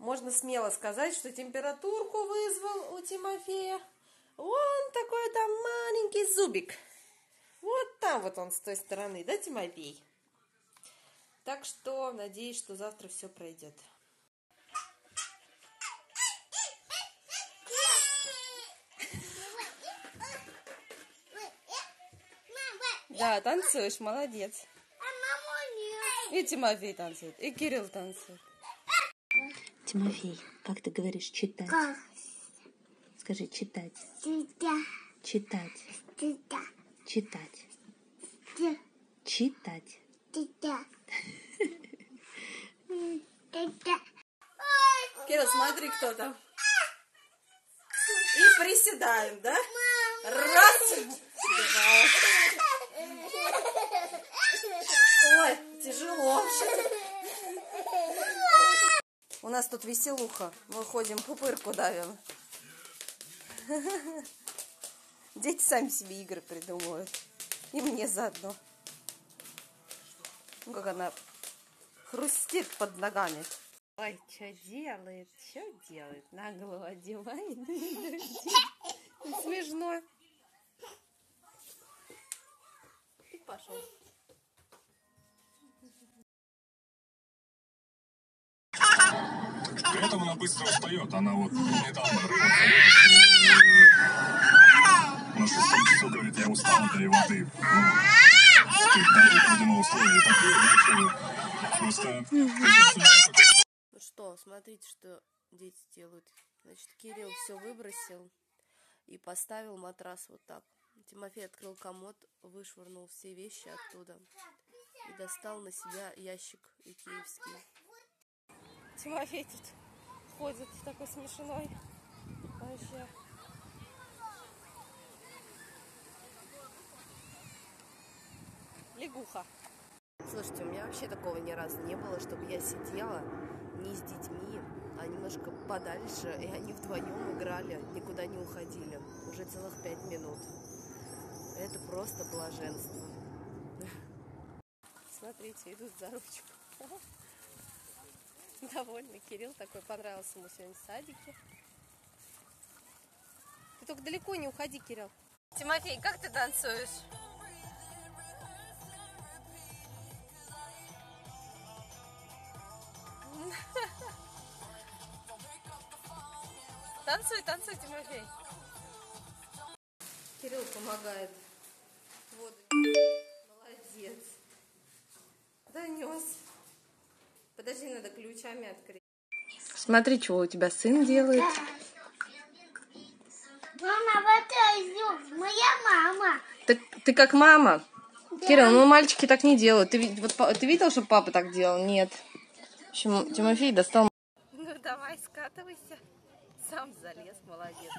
можно смело сказать, что температурку вызвал у Тимофея вон такой там маленький зубик. Вот там вот он с той стороны, да, Тимофей? Так что надеюсь, что завтра все пройдет. Да, танцуешь, молодец. И Тимофей танцует, и Кирилл танцует. Тимофей, как ты говоришь читать? Как? Скажи читать. Читать. Читать. Читать. Читать. Читать. Читать. Читать. Кирилл, смотри, кто там. И приседаем, да? Раз, два. Ой, тяжело. У нас тут веселуха. Мы ходим, пупырку давим. Дети сами себе игры придумывают. И мне заодно. Ну, как она хрустит под ногами. Ой, что делает, что делает? На голову одевает. Смешно. И пошел. При этом она быстро устает. Она вот недавно рыба На шестом часу говорит, я устала, дай воды. Ну, ты даже водяного строя и так Просто... Ну что, смотрите, что дети делают. Значит, Кирилл все выбросил и поставил матрас вот так. Тимофей открыл комод, вышвырнул все вещи оттуда и достал на себя ящик икеевский. Тимофей тут ходит такой смешной. Вообще. Лягуха. Слушайте, у меня вообще такого ни разу не было, чтобы я сидела не с детьми, а немножко подальше, и они вдвоем играли, никуда не уходили. Уже целых пять минут. Это просто блаженство. Смотрите, идут за ручку. Довольный Кирилл такой понравился ему сегодня в садике. Ты только далеко не уходи, Кирилл. Тимофей, как ты танцуешь? Танцуй, танцуй, Тимофей. Кирилл помогает. Вот. Молодец. Донес. Подожди, надо ключами открыть. Смотри, что у тебя сын делает. Мама, вот идет. Моя мама. Ты, ты как мама. Кирилл, ну мальчики так не делают. Ты, вот, ты видел, что папа так делал? Нет. В общем, Тимофей достал... Ну давай, скатывайся. Сам залез, молодец.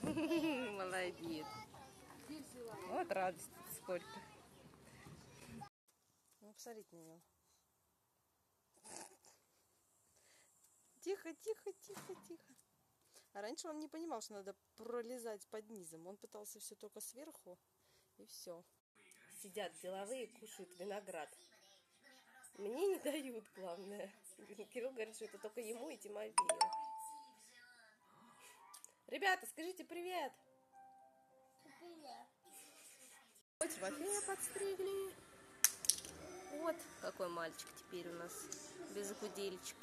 Молодец. Вот радость сколько. Ну, посмотрите на него. Тихо, тихо, тихо, тихо. А раньше он не понимал, что надо пролезать под низом. Он пытался все только сверху, и все. Сидят деловые, кушают виноград. Мне не дают, главное. Кирилл говорит, что это только ему и Тимофею. Ребята, скажите привет. Вот Тимофея подстригли. Вот какой мальчик теперь у нас. Без захудельчик.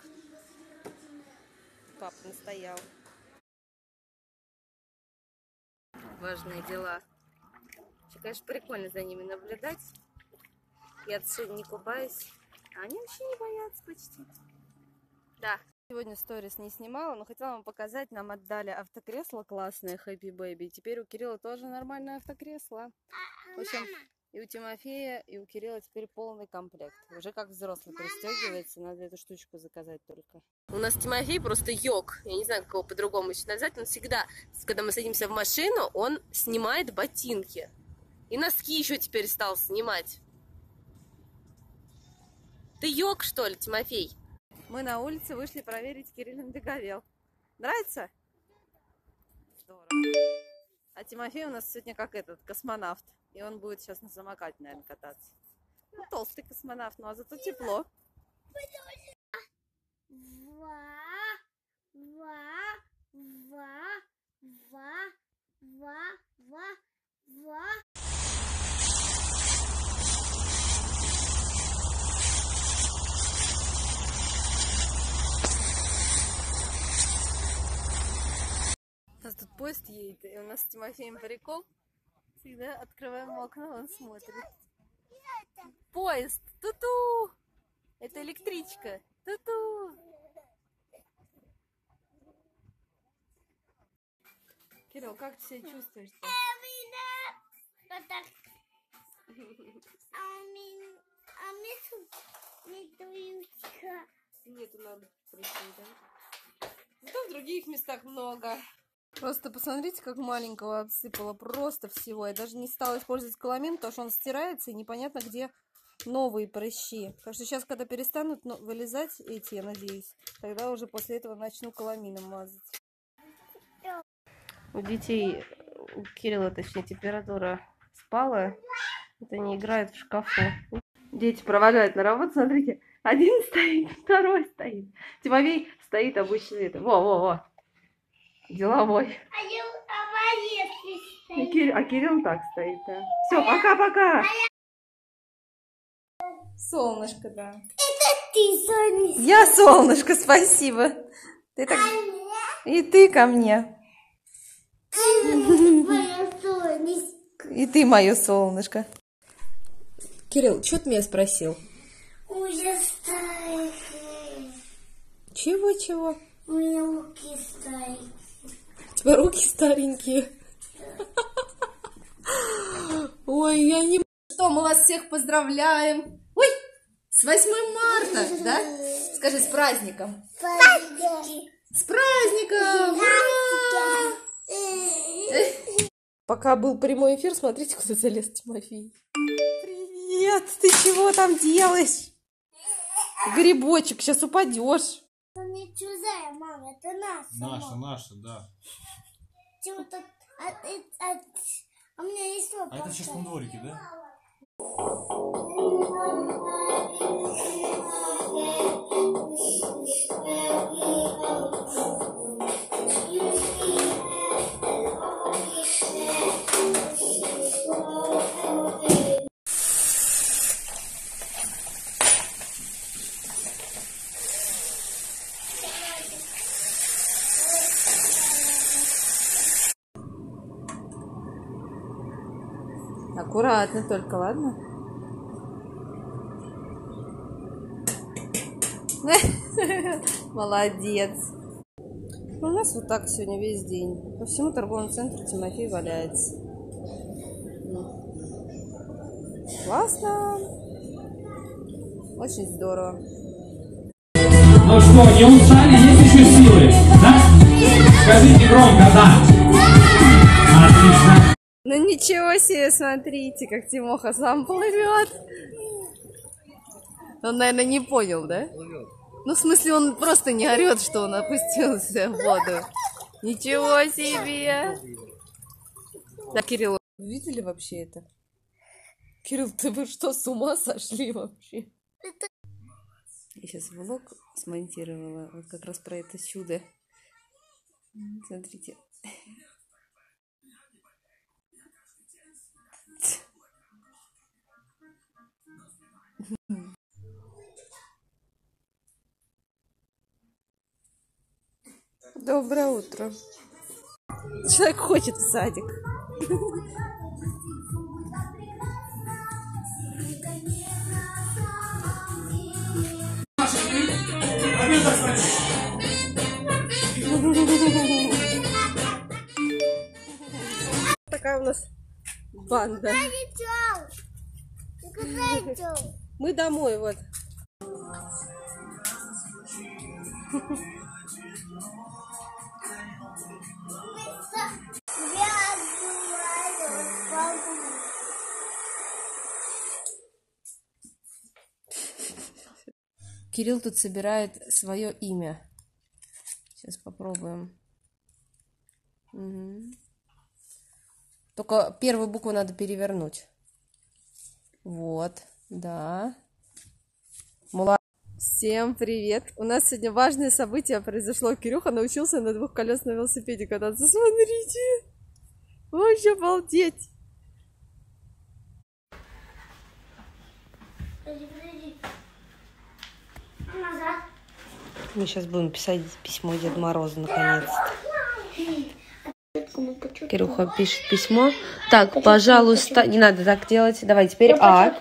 Папа настоял. Важные дела. Вообще, конечно, прикольно за ними наблюдать. Я сегодня не купаюсь. А они вообще не боятся почти. Да. Сегодня сторис не снимала, но хотела вам показать. Нам отдали автокресло классное Happy Baby. Теперь у Кирилла тоже нормальное автокресло. В общем, и у Тимофея, и у Кирилла теперь полный комплект. Уже как взрослый пристегивается, надо эту штучку заказать только. У нас Тимофей просто йог. Я не знаю, как его по-другому еще назвать. Он всегда, когда мы садимся в машину, он снимает ботинки. И носки еще теперь стал снимать. Ты йог, что ли, Тимофей? Мы на улице вышли проверить, Кириллин договел. Нравится? Здорово. А Тимофей у нас сегодня как этот, космонавт. И он будет сейчас на самокате, наверное, кататься. Ну, толстый космонавт, ну а зато тепло. Ва, ва, ва, ва, ва, ва, ва. У нас тут поезд едет, и у нас с Тимофеем прикол. Всегда открываем окно, он смотрит. Поезд! Ту-ту! Это электричка! Ту-ту! Кирилл, как ты себя чувствуешь? Вот так. А а мне тут. Нету надо прийти, да? Зато в других местах много. Просто посмотрите, как маленького обсыпало. Просто всего. Я даже не стала использовать каламин, потому что он стирается, и непонятно, где новые прыщи. Так что сейчас, когда перестанут ну, вылезать эти, я надеюсь, тогда уже после этого начну каламином мазать. У детей, у Кирилла, точнее, температура спала. Это не играет в шкафу. Дети провожают на работу, смотрите. Один стоит, второй стоит. Тимофей стоит обычно это. Во-во-во. Деловой. А я а Кир- А Кирилл так стоит, да. Все, пока-пока. Солнышко, да. ты, Соня, Я солнышко, спасибо. Ты так... И ты ко мне. Соня. И ты мое солнышко. Кирилл, что ты меня спросил? Старый. Чего-чего? У меня руки старые. Тебя руки старенькие. Ой, я не... Что, мы вас всех поздравляем. Ой, с 8 марта, да? Скажи, с праздником. С праздником! Ура! Пока был прямой эфир, смотрите, куда залез Тимофей. Привет! Ты чего там делаешь? Грибочек, сейчас упадешь. Это не чужая, мама, это наша. Наша, мама. наша, да. Чего-то... А, э, а, а у меня есть А это сейчас папа. помидорики, да? Аккуратно только, ладно? Молодец. У нас вот так сегодня весь день. По всему торговому центру Тимофей валяется. Классно. Очень здорово. Ну что, не устали? Есть еще силы? Да? Скажите громко, да. Отлично. Ну ничего себе, смотрите, как Тимоха сам плывет. Он, наверное, не понял, да? Ну, в смысле, он просто не орет, что он опустился в воду. Ничего себе! Да, Кирилл, видели вообще это? Кирилл, ты вы что, с ума сошли вообще? Я сейчас влог смонтировала вот как раз про это чудо. Смотрите. Доброе утро. Человек хочет в садик. Такая у нас банда. Идем? Мы домой, вот. Кирилл тут собирает свое имя. Сейчас попробуем. Мгм. Только первую букву надо перевернуть. Вот, да. Мула. Всем привет! У нас сегодня важное событие произошло. Кирюха научился на двухколесном велосипеде кататься. Смотрите! Вообще обалдеть. Мы сейчас будем писать письмо Деду Морозу наконец-то. Кирюха пишет письмо. Так, пожалуйста, не надо так делать. Давай теперь А.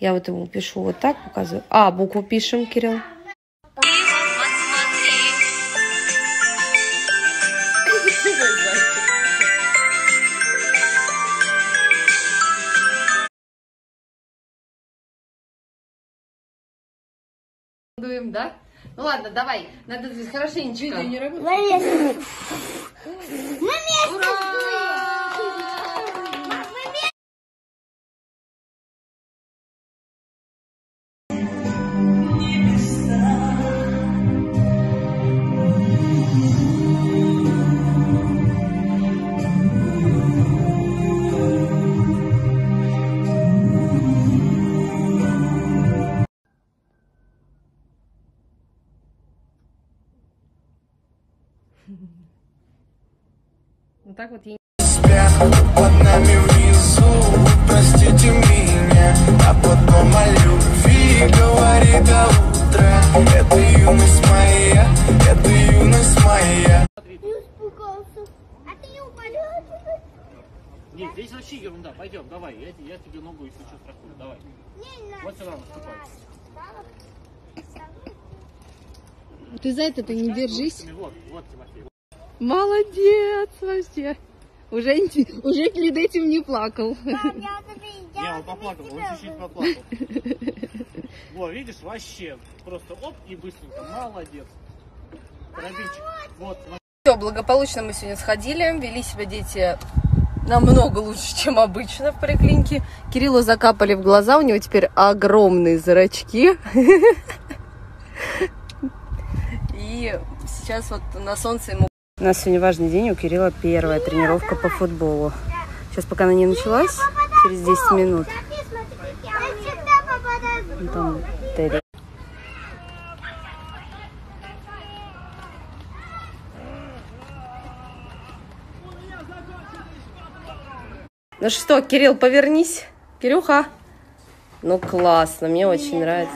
Я вот ему пишу вот так, показываю. А, букву пишем, Кирилл. Дуем, да? Ну ладно, давай. Надо хорошенечко. Ловец. Вот так вот я спят под нами внизу Простите меня, а потом о любви говорит до утра Это юность моя, это юность моя Не испугался. А ты не упадешь? Нет, здесь вообще ерунда. Пойдем, давай. Я, я тебе ногу, если что, страхую. Давай. Не, не надо. Вот сюда наступай. Ты за это ты не держись. Вот, вот, Тимофей. Молодец вообще. Уже, уже перед этим не плакал. Я тебе, Не, я он поплакал, он чуть-чуть поплакал. Во, видишь, вообще. Просто оп и быстренько. Молодец. Карабинчик. Вот. Все, благополучно мы сегодня сходили. Вели себя дети намного лучше, чем обычно в поликлинике. Кириллу закапали в глаза, у него теперь огромные зрачки. И сейчас вот на солнце ему... У нас сегодня важный день, у Кирилла первая тренировка по футболу. Сейчас пока она не началась, через 10 минут. Ну, Там Терри. Ну что, Кирилл, повернись. Кирюха. Ну классно, мне очень нравится.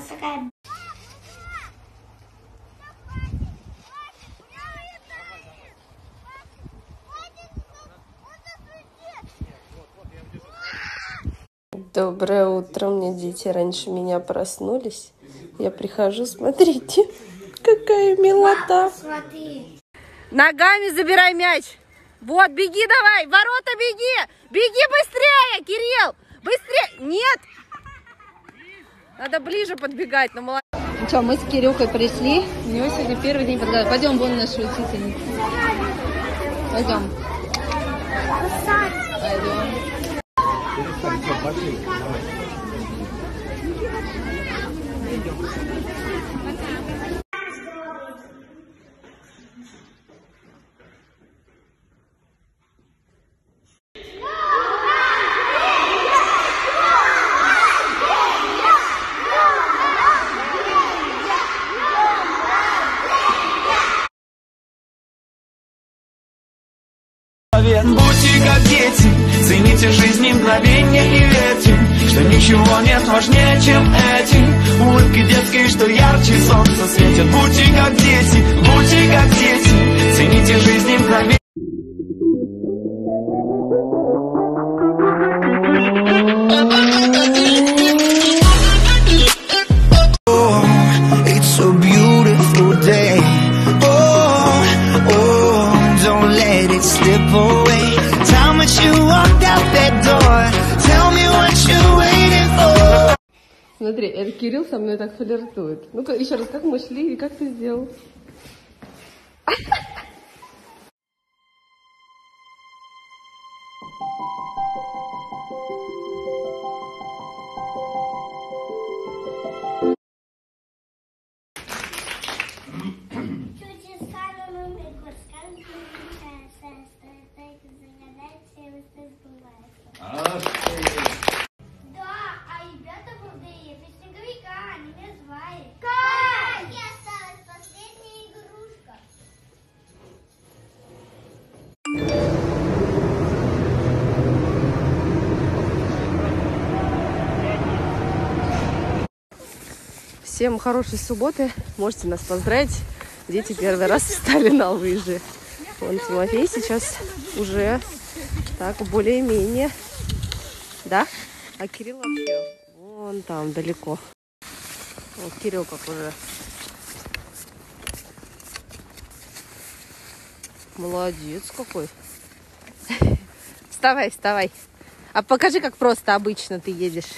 Доброе утро, мне дети раньше меня проснулись. Я прихожу, смотрите, какая милота. Ногами забирай мяч. Вот, беги давай, ворота беги. Беги быстрее, Кирилл. Быстрее. Нет. Надо ближе подбегать, но молодец. Ну что, мы с Кирюхой пришли. У него сегодня первый день подготовки. Пойдем, вон наша учительница. Пойдем. Пойдем. Будьте как дети, цените жизни мгновенья ничего нет важнее, чем эти Улыбки детские, что ярче солнца светят. Будьте как дети, будьте как дети Цените жизни мгновенья Смотри, это Кирилл со мной так флиртует. Ну-ка, еще раз, как мы шли и как ты сделал? Всем хорошей субботы. Можете нас поздравить. Дети первый раз встали на лыжи. Вон Тимофей сейчас уже так более-менее. Да? А Кирилл вообще вон там далеко. Вот Кирилл как уже. Молодец какой. Вставай, вставай. А покажи, как просто обычно ты едешь.